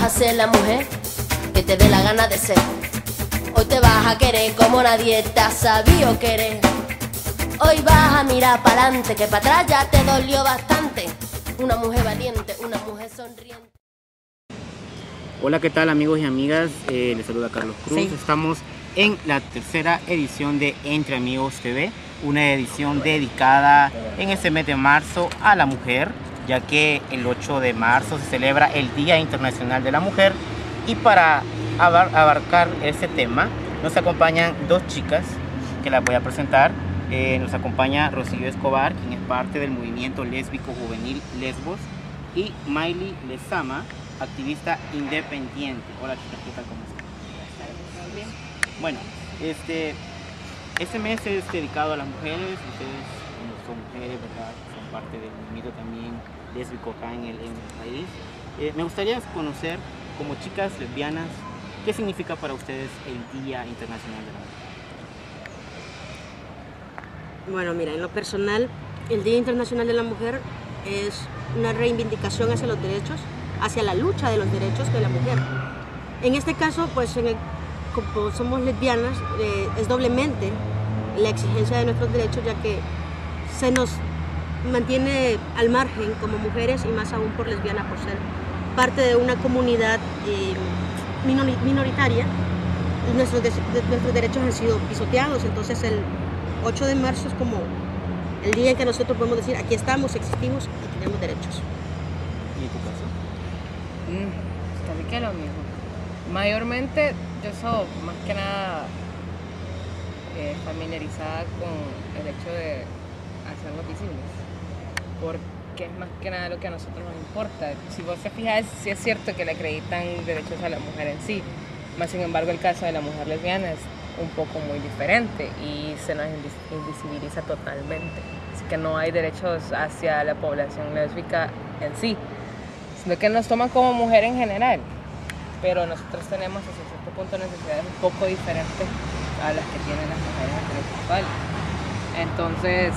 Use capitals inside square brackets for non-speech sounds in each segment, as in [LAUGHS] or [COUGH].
vas a ser la mujer que te dé la gana de ser. Hoy te vas a querer como nadie te ha sabido querer. Hoy vas a mirar para adelante, que para atrás ya te dolió bastante. Una mujer valiente, una mujer sonriente. Hola, ¿qué tal amigos y amigas? Eh, les saluda Carlos Cruz. Estamos en la tercera edición de Entre Amigos TV, una edición dedicada en este mes de marzo a la mujer, ya que el 8 de marzo se celebra el Día Internacional de la Mujer y para abarcar este tema nos acompañan dos chicas que las voy a presentar. Eh, nos acompaña Rocío Escobar, quien es parte del movimiento lésbico juvenil Lesbos, y Miley Lezama, activista independiente. Hola chicas, ¿qué tal? ¿Cómo están? Bien. Bueno, este, este mes es dedicado a las mujeres, ustedes son mujeres, ¿verdad? Son parte del movimiento también lésbico acá en el, país. Eh, me gustaría conocer, como chicas lesbianas, ¿qué significa para ustedes el Día Internacional de la Mujer? Bueno, mira, en lo personal, el Día Internacional de la Mujer es una reivindicación hacia los derechos, hacia la lucha de los derechos de la mujer. En este caso, pues como somos lesbianas, eh, es doblemente la exigencia de nuestros derechos, ya que se nos mantiene al margen como mujeres y más aún por lesbiana, por ser parte de una comunidad eh, minoritaria. Nuestros, nuestros derechos han sido pisoteados, entonces el 8 de marzo es como el día en que nosotros podemos decir, aquí estamos, existimos y tenemos derechos. ¿Y en tu caso? Mm, que lo mismo. Mayormente yo soy más que nada eh, familiarizada con el hecho de hacernos visibles, porque es más que nada lo que a nosotros nos importa. Si vos te fijas, sí es cierto que le acreditan derechos a la mujer en sí, más sin embargo el caso de la mujer lesbiana es un poco muy diferente y se nos invisibiliza totalmente. Así que no hay derechos hacia la población lésbica en sí, sino que nos toman como mujer en general. Pero nosotros tenemos hasta cierto punto necesidades un poco diferentes a las que tienen las mujeres heterosexuales. Entonces,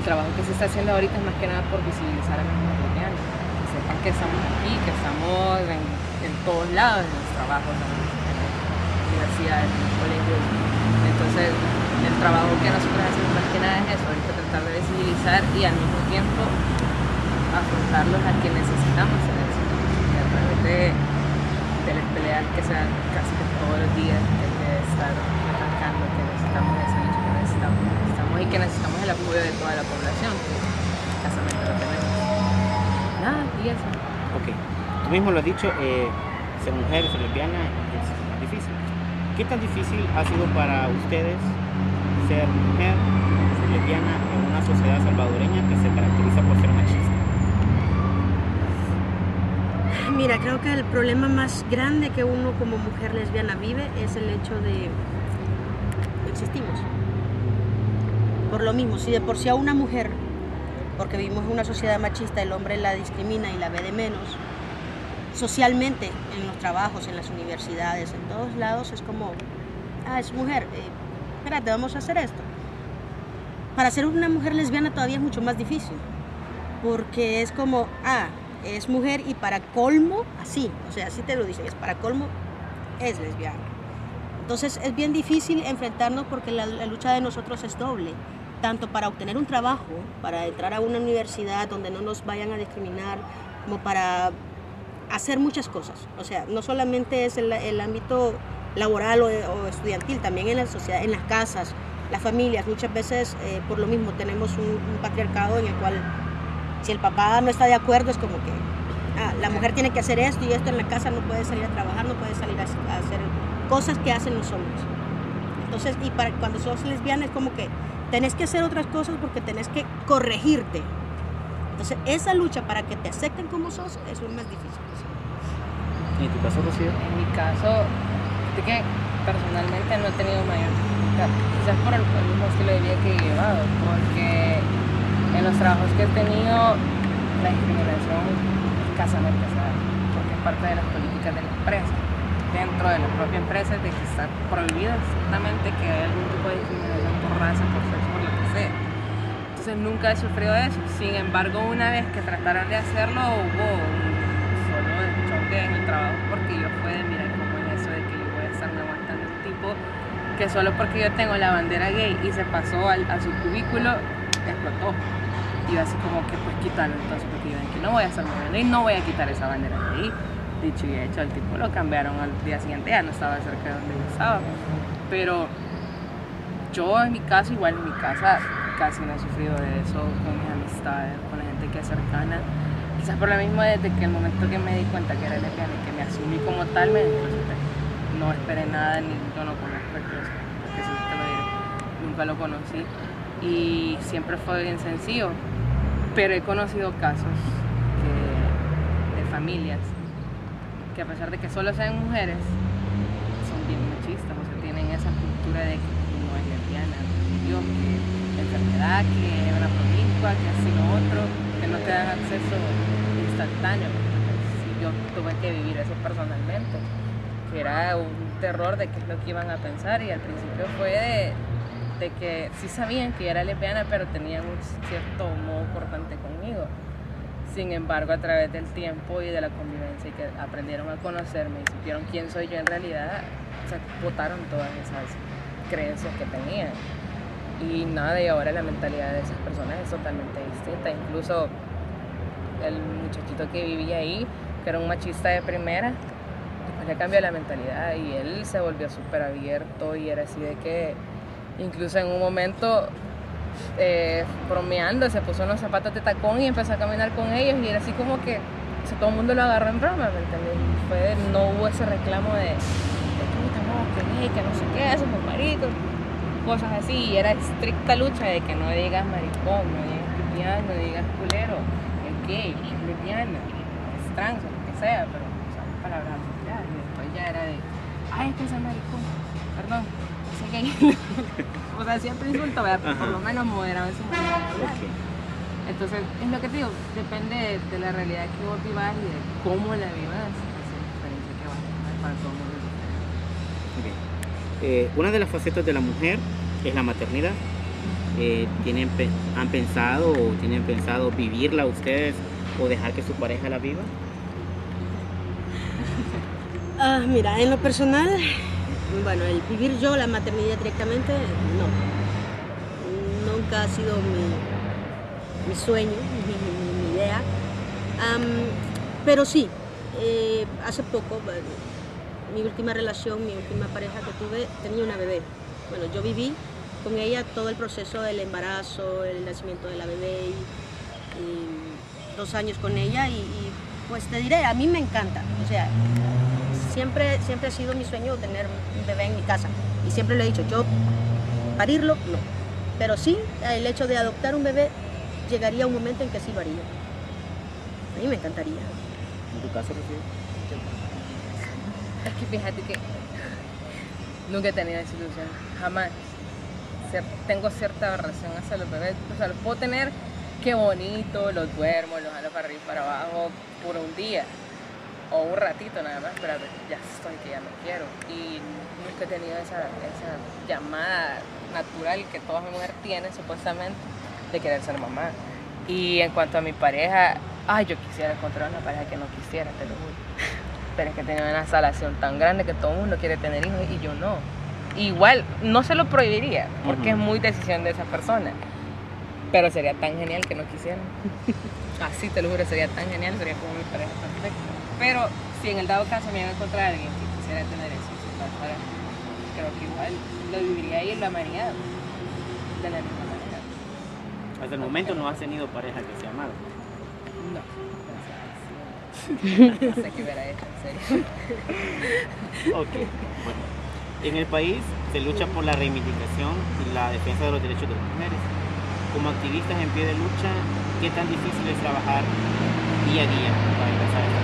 el trabajo que se está haciendo ahorita es más que nada por visibilizar a las mujeres lesbianas, que sepan que estamos aquí, que estamos en, en todos lados, en los trabajos, universidades, en los colegios. Entonces, el trabajo que nosotros hacemos más que nada es eso, ahorita tratar de visibilizar y al mismo tiempo afrontarlos a quien necesitamos en el y a través de, de las peleas que se dan casi que todos los días, que hay que estar arrancando, que necesitamos esa lucha que necesitamos, necesitamos y que necesitamos el apoyo de toda la población, que escasamente lo tenemos. Nada, y eso. Ok, tú mismo lo has dicho, eh, ser mujer, ser lesbiana es difícil. ¿Qué tan difícil ha sido para ustedes ser mujer, ser lesbiana en una sociedad salvadoreña que se caracteriza por ser machista? Mira, creo que el problema más grande que uno como mujer lesbiana vive es el hecho de existimos. Por lo mismo, si de por sí a una mujer, porque vivimos en una sociedad machista, el hombre la discrimina y la ve de menos, socialmente, en los trabajos, en las universidades, en todos lados, es como, ah, es mujer, eh, espérate, vamos a hacer esto. Para ser una mujer lesbiana todavía es mucho más difícil, porque es como, ah, es mujer y para colmo, así, o sea, así te lo dicen, es para colmo, es lesbiana. Entonces es bien difícil enfrentarnos porque la, lucha de nosotros es doble tanto para obtener un trabajo, para entrar a una universidad donde no nos vayan a discriminar, como para hacer muchas cosas. O sea, no solamente es el, ámbito laboral o, estudiantil, también en la sociedad, en las casas, las familias. Muchas veces, eh, por lo mismo, tenemos un, patriarcado en el cual, si el papá no está de acuerdo, es como que ah, la mujer tiene que hacer esto y esto en la casa, no puede salir a trabajar, no puede salir a, hacer cosas que hacen los hombres. Entonces, y para cuando sos lesbiana es como que tenés que hacer otras cosas porque tenés que corregirte. Entonces, esa lucha para que te acepten como sos es lo más difícil. ¿Y en tu caso, Rocío? En mi caso, de que personalmente no he tenido mayor dificultad, quizás por el, mismo estilo de vida que he llevado, porque en los trabajos que he tenido, la discriminación escasamente se da, porque es parte de las políticas de la empresa dentro de la propia empresa de que está prohibido exactamente que haya algún tipo de discriminación por raza, por sexo, por lo que sea. Entonces nunca he sufrido eso. Sin embargo, una vez que trataron de hacerlo, hubo un solo choque en el trabajo porque yo fue de, mira, ¿cómo es eso de que yo voy a estarme aguantando un tipo que solo porque yo tengo la bandera gay y se pasó al, a su cubículo, explotó? Y así como que pues quitarlo entonces porque yo que no voy a estar moviendo y no voy a quitar esa bandera de ahí. Dicho y hecho, el tipo lo cambiaron al día siguiente, ya no estaba cerca de donde yo estaba. Pero yo en mi caso, igual en mi casa, casi no he sufrido de eso con mis amistades, con la gente que es cercana. Quizás por lo mismo desde que el momento que me di cuenta que era lesbiana y que me asumí como tal, me no esperé nada ni yo no conozco el porque sí te lo nunca lo conocí y siempre fue bien sencillo, pero he conocido casos de familias a pesar de que solo sean mujeres, son bien machistas, o sea, tienen esa cultura de que no es lesbiana, Dios, que enfermedad, que es una promiscua, que así lo otro, que no te dan acceso instantáneo. Si yo tuve que vivir eso personalmente que era un terror de qué es lo que iban a pensar y al principio fue de, que sí sabían que era lesbiana pero tenían un cierto modo cortante conmigo. Sin embargo, a través del tiempo y de la convivencia y que aprendieron a conocerme y supieron quién soy yo en realidad, o botaron todas esas creencias que tenían. Y nada, y ahora la mentalidad de esas personas es totalmente distinta. Incluso el muchachito que vivía ahí, que era un machista de primera, le cambió la mentalidad y él se volvió súper abierto y era así de que incluso en un momento eh, bromeando se puso unos zapatos de tacón y empezó a caminar con ellos y era así como que todo el mundo lo agarró en broma, ¿me Fue, no hubo ese reclamo de, que que no sé qué, somos maricos, cosas así, y era estricta lucha de que no digas maricón, no digas cristiano, no digas culero, es gay, es lesbiana, es trans, lo que sea, pero son palabras era de, ay, es que maricón, perdón. [LAUGHS] o sea, siempre insulto, pero por lo menos moderado en su manera Entonces, es lo que te digo, depende de, la realidad que vos vivas y de cómo la vivas, esa experiencia que vas a tener para todo el mundo. Eh, una de las facetas de la mujer es la maternidad. Eh, ¿tienen, ¿Han pensado o tienen pensado vivirla ustedes o dejar que su pareja la viva? Ah, mira, en lo personal, bueno, el vivir yo la maternidad directamente, no. Nunca ha sido mi, sueño, mi, idea. pero sí, eh, hace poco, mi última relación, mi última pareja que tuve, tenía una bebé. Bueno, yo viví con ella todo el proceso del embarazo, el nacimiento de la bebé y, dos años con ella y, y, pues te diré, a mí me encanta. O sea, siempre, siempre ha sido mi sueño tener un bebé en mi casa. Y siempre lo he dicho, yo parirlo, no. Pero sí, el hecho de adoptar un bebé, llegaría un momento en que sí lo haría. A mí me encantaría. ¿En tu caso, Rocío? Es que fíjate que nunca he tenido esa ilusión, jamás. Tengo cierta relación hacia los bebés, o sea, los puedo tener, qué bonito, los duermo, los jalo para arriba y para abajo por un día, o un ratito nada más, pero ya estoy que ya no quiero. Y nunca he tenido esa, esa llamada natural que toda mujer tiene supuestamente de querer ser mamá. Y en cuanto a mi pareja, ay, yo quisiera encontrar una pareja que no quisiera, te lo juro. [LAUGHS] Pero es que tenía una instalación tan grande que todo el mundo quiere tener hijos y yo no. Igual, no se lo prohibiría, porque es muy decisión de esa persona. Pero sería tan genial que no quisieran. [LAUGHS] Así te lo juro, sería tan genial, sería como mi pareja perfecta. Pero si en el dado caso me iba a encontrar a alguien que quisiera tener eso, creo que igual lo viviría y lo amaría de la misma manera. Hasta el momento no has tenido pareja que sea amado. No. [LAUGHS] No sé qué hubiera hecho, en serio. ok, bueno. En el país se lucha por la reivindicación y la defensa de los derechos de las mujeres. Como activistas en pie de lucha, ¿qué tan difícil es trabajar día a día para esta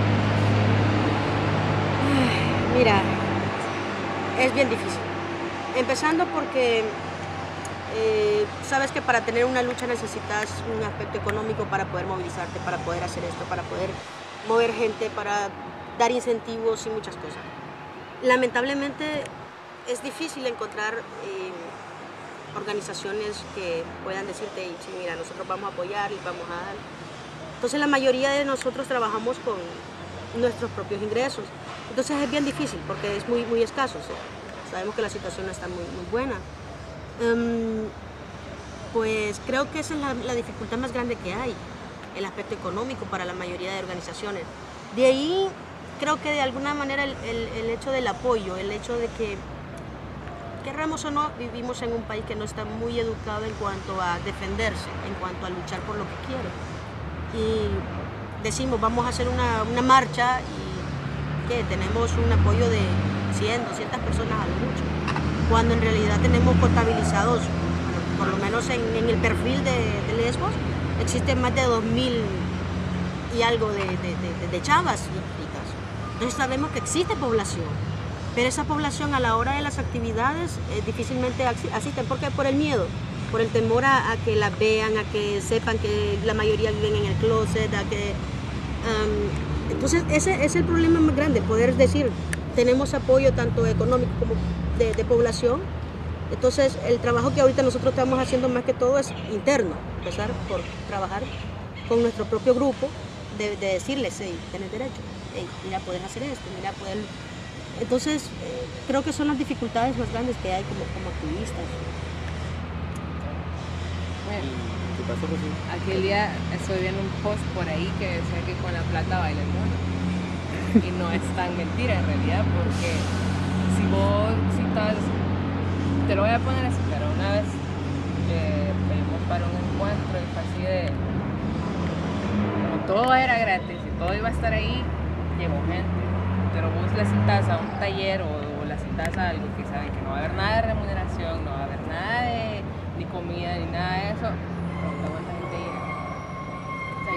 Mira, es bien difícil. Empezando porque eh, sabes que para tener una lucha necesitas un aspecto económico para poder movilizarte, para poder hacer esto, para poder mover gente, para dar incentivos y muchas cosas. Lamentablemente es difícil encontrar eh, organizaciones que puedan decirte, sí, mira, nosotros vamos a apoyar y vamos a dar. Entonces la mayoría de nosotros trabajamos con nuestros propios ingresos. Entonces es bien difícil porque es muy, muy escaso. sabemos que la situación no está muy, muy buena. Em, pues creo que esa es la, la dificultad más grande que hay, el aspecto económico para la mayoría de organizaciones. De ahí creo que de alguna manera el, el- el hecho del apoyo, el hecho de que, querramos o no, vivimos en un país que no está muy educado en cuanto a defenderse, en cuanto a luchar por lo que quiere. Y decimos, vamos a hacer una, una marcha y que tenemos un apoyo de 100, 200 personas a lo mucho, cuando en realidad tenemos contabilizados, por lo menos en, el perfil de, de Lesbos, existen más de 2.000 y algo de, de, chavas inscritas. Entonces sabemos que existe población, pero esa población a la hora de las actividades eh, difícilmente asi- asisten. ¿Por qué? Por el miedo, por el temor a, que las vean, a que sepan que la mayoría viven en el closet, a que... am, entonces ese es el problema más grande, poder decir, tenemos apoyo tanto económico como de, población. Entonces el trabajo que ahorita nosotros estamos haciendo más que todo es interno, empezar por trabajar con nuestro propio grupo, de, de decirles, hey, tenés derecho, hey, mira, puedes hacer esto, mira, puedes... Entonces, eh, creo que son las dificultades más grandes que hay como, como activistas. Bueno, ¿Qué pasó, Rocío? aquel día estoy viendo un post por ahí que decía que con la plata baila el mono. Y no es tan mentira en realidad, porque si vos citas, te lo voy a poner así, pero una vez eh, pedimos para un encuentro y fue así de. Como todo era gratis y todo iba a estar ahí, llegó gente. Pero vos le citas a un taller o, o la citas a algo que saben que no va a haber nada de remuneración, no va a haber nada de ni comida ni nada de eso,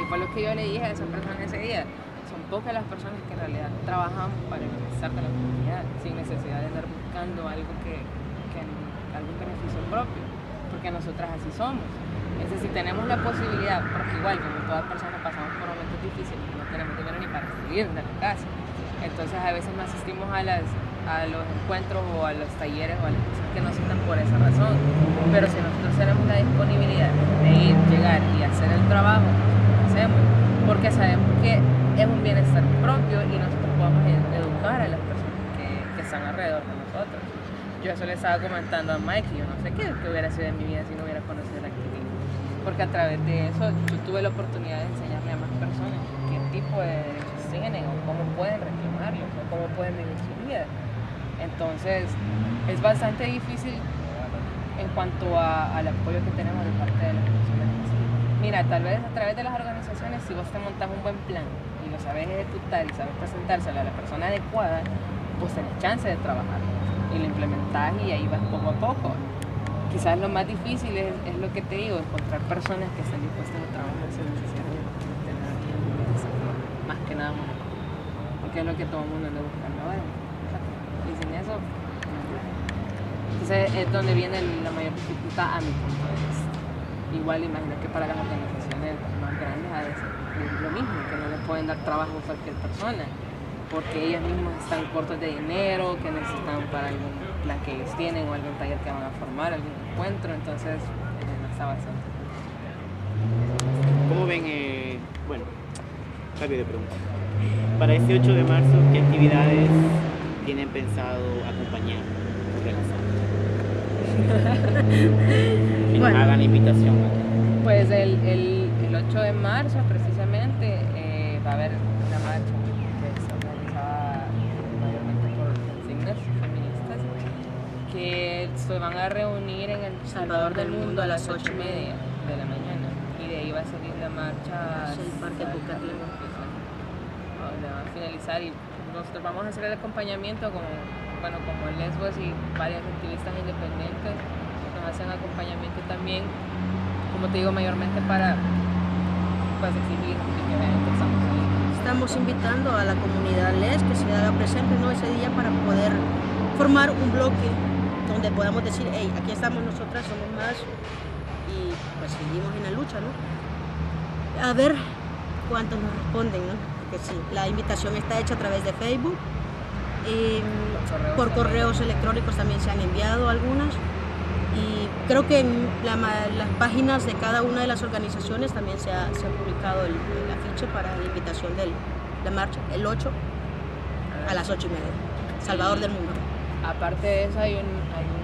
y fue lo que yo le dije a esa persona ese día. Son pocas las personas que en realidad trabajan para bienestar de la comunidad, sin necesidad de andar buscando algo que, que algún beneficio propio, porque nosotras así somos. Es decir, tenemos la posibilidad, porque igual como todas personas pasamos por momentos difíciles, no tenemos dinero ni para salir de la casa. Entonces a veces no asistimos a, las, a los encuentros o a los talleres o a las cosas que nos citan por esa razón. Pero si nosotros tenemos la disponibilidad de ir, llegar y hacer el trabajo, lo hacemos. Porque sabemos que es un bienestar propio y nosotros podemos ed- educar a las personas que, que están alrededor de nosotros. Yo eso le estaba comentando a Mike y yo no sé qué, qué hubiera sido de mi vida si no hubiera conocido el activismo. Porque a través de eso yo tuve la oportunidad de enseñarle a más personas qué tipo de derechos tienen o cómo pueden reclamarlos o cómo pueden vivir su vida. Entonces es bastante difícil en cuanto a- al apoyo que tenemos de parte de las personas. Mira, tal vez a través de las organizaciones, si vos te montas un buen plan y lo sabes ejecutar y sabes presentárselo a la persona adecuada, pues tenés chance de trabajar y lo implementás y ahí vas poco a poco. Quizás lo más difícil es, lo que te digo, encontrar personas que estén dispuestas a trabajar más que nada porque es lo que todo el mundo anda buscando ahora. Entonces es donde viene la mayor dificultad a mi punto. Igual imagino que para las organizaciones más grandes ser lo mismo, que no le pueden dar trabajo a cualquier persona, porque ellas mismas están cortos de dinero, que necesitan para algún plan que ellos tienen o algún taller que van a formar, algún encuentro, entonces está bastante. ¿Cómo ven, eh, bueno, cambio de pregunta. Para este 8 de marzo, ¿qué actividades tienen pensado acompañar [LAUGHS] Bueno. hagan la invitación. aquí. Pues el, el, el 8 de marzo precisamente eh, va a haber una marcha que se organizada mayormente por consignas feministas que se van a reunir en el Salvador del Mundo a las 8 y media de la mañana y de ahí va a salir la marcha Es Parque Bucatlán. Finalizar y nosotros vamos a hacer el acompañamiento como bueno como Lesbos y varias activistas independientes nos hacen acompañamiento también como te digo mayormente para pues vean que estamos ahí Estamos invitando a la comunidad LES que se haga presente ¿no? ese día para poder formar un bloque donde podamos decir, hey, aquí estamos nosotras, somos más y pues seguimos en la lucha, ¿no? A ver cuántos nos responden, ¿no? Porque sí, la invitación está hecha a través de Facebook. y, Por correos por también. correos electrónicos también se han enviado algunas. Y creo que en la las páginas de cada una de las organizaciones también se ha, se ha publicado el, el afiche para la invitación de la marcha, el 8 a las 8 y media. Salvador del Mundo. Aparte de eso hay, un, hay un,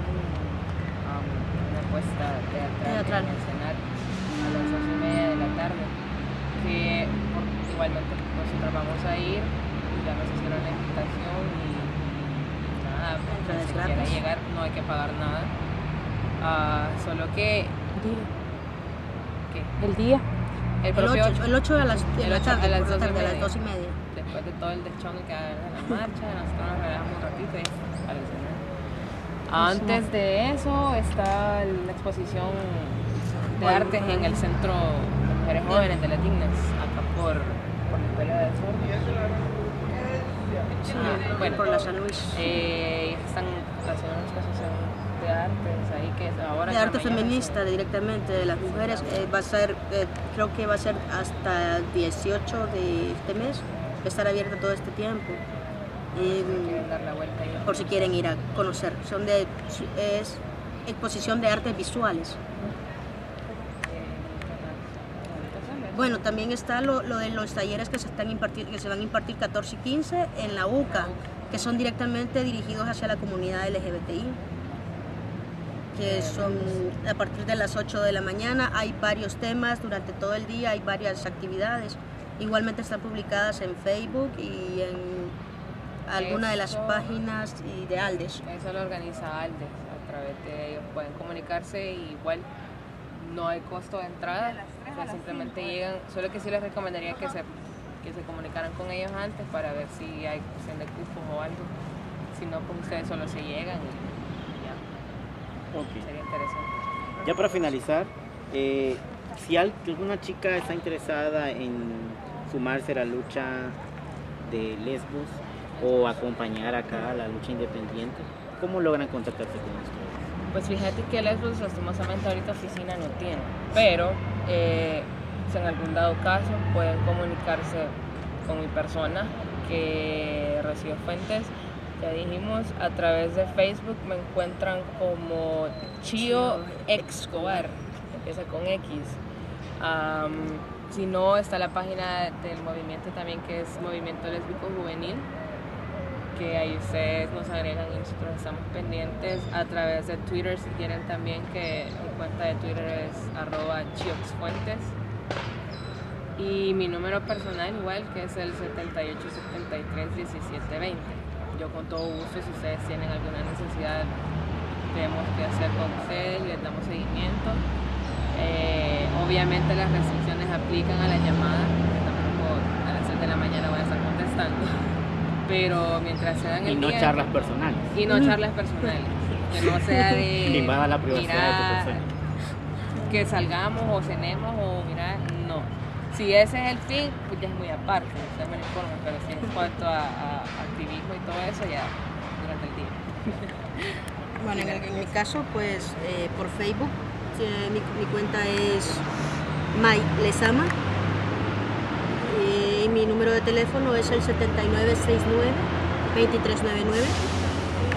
um, una puesta teatral, Teatral. a las dos y media de la tarde que igualmente nosotros vamos a ir ya nos hicieron la invitación y nada, pues, Entrada quien es se quiera llegar no hay que pagar nada Ah, solo que ¿qué? El día. el El propio 8, el 8 a las, de El tarde, a las por la dos y tarde, a las media. 2 y media. después de todo el deschón que hay en la marcha, [LAUGHS] nosotros nos relajamos un ratito y a la cena. Antes de eso está la exposición de artes en el Centro de Mujeres Jóvenes de Latinas, acá por, Ah, bueno, por la San Luis. eh, están haciendo una exposición de artes ahí que ahora de arte feminista directamente de las mujeres eh, va a ser eh, creo que va a ser hasta el 18 de este mes va a estar abierta todo este tiempo. Se- Y, quieren dar la vuelta ahí. por si quieren ir a conocer. Son de es exposición de artes visuales bueno también está lo, lo de los talleres que se están impartir, que se van a impartir 14 y 15 en la UCA que son directamente dirigidos hacia la comunidad LGBTI que son a partir de las 8 de la mañana. Hay varios temas durante todo el día, hay varias actividades. Igualmente están publicadas en Facebook y en alguna de las páginas de Aldes. Eso lo organiza Aldes, a través de ellos pueden comunicarse y igual no hay costo de entrada, sea, simplemente llegan, solo que sí les recomendaría que se, que se comunicaran con ellos antes para ver si hay cuestión de cupos o algo, si no pues ustedes solo se llegan y ya, Ok. sería interesante. Ya para finalizar, eh, si al- alguna chica está interesada en sumarse a la lucha de Lesbos o acompañar acá a la lucha independiente, ¿cómo logran contactarse con ustedes? Pues fíjate que Lesbos lastimosamente ahorita oficina no tiene, pero eh, si en algún dado caso pueden comunicarse con mi persona que Rocío Fuentes, ya dijimos, a través de Facebook me encuentran como Chio Escobar, empieza con X. Am, si no, está la página del movimiento también que es Movimiento Lésbico Juvenil que ahí ustedes nos agregan y nosotros estamos pendientes a través de Twitter. Si quieren también que mi cuenta de Twitter es arroba chioxfuentes. Y mi número personal igual que es el 78731720 yo con todo gusto si ustedes tienen alguna necesidad vemos qué hacer con ustedes les damos seguimiento. Eh, obviamente las restricciones aplican a la llamada. Porque tampoco a las 6 de la mañana voy a estar contestando [LAUGHS] pero mientras se dan Y el no tiempo- charlas personales. y no charlas personales que no sea de [LAUGHS] Que invada la privacidad de tu persona. que salgamos o cenemos o mira no si ese es el fin pues ya es muy aparte usted me lo informa pero si es en cuanto a, a activismo y todo eso ya durante el día [LAUGHS] Bueno, en, el- en mi caso, pues eh, por Facebook, eh, mi, mi cuenta es Lesama y mi número de teléfono es el 7969-2399.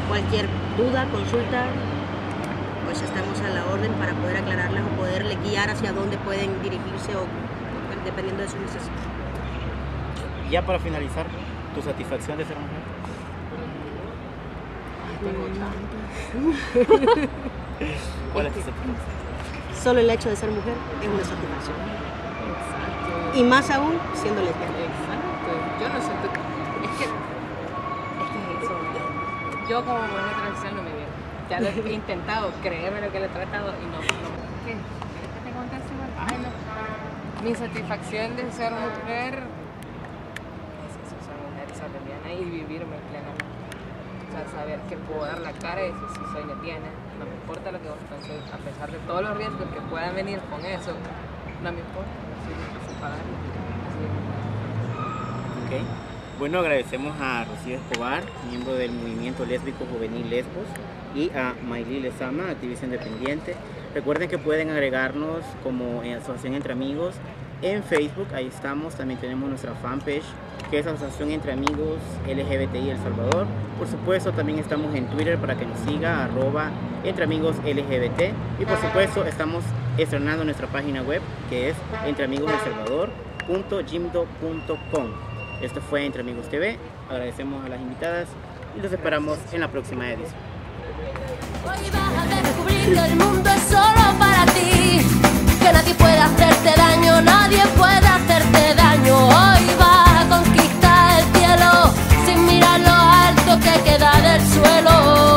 Cualquier duda, consulta, pues estamos a la orden para poder aclararles o poderle guiar hacia dónde pueden dirigirse o dependiendo de su necesidad. Ya para finalizar, ¿tu satisfacción de ser mujer? [LAUGHS] ¿Cuál es tu [LAUGHS] satisfacción? Solo el hecho de ser mujer es una satisfacción. Y más aún siendo lesbiana. Exacto, yo no siento es que es que es eso. Yo como mujer transición no me veo. Ya lo he [LAUGHS] intentado, créeme lo que lo he tratado y no, no. ¿Qué? Mi satisfacción de ser mujer es eso, ser mujer, ser lesbiana y vivirme plenamente. O sea, saber que puedo dar la cara y decir si soy lesbiana, no me importa lo que vos penséis, a pesar de todos los riesgos que puedan venir con eso, no me importa, Bueno, agradecemos a Rocío Escobar, miembro del movimiento lésbico juvenil Lesbos, y a Mayli Lezama, activista independiente. Recuerden que pueden agregarnos como Asociación Entre Amigos en Facebook, ahí estamos. También tenemos nuestra fanpage, que es Asociación Entre Amigos LGBTI El Salvador. Por supuesto, también estamos en Twitter para que nos siga, arroba Entre Amigos LGBT. Y por supuesto, estamos estrenando nuestra página web, que es entreamigoselsalvador.jimdo.com. Esto fue Entre Amigos TV. Agradecemos a las invitadas y los esperamos en la próxima edición. Hoy vas a descubrir el mundo es solo para ti, que nadie puede hacerte daño, nadie suelo.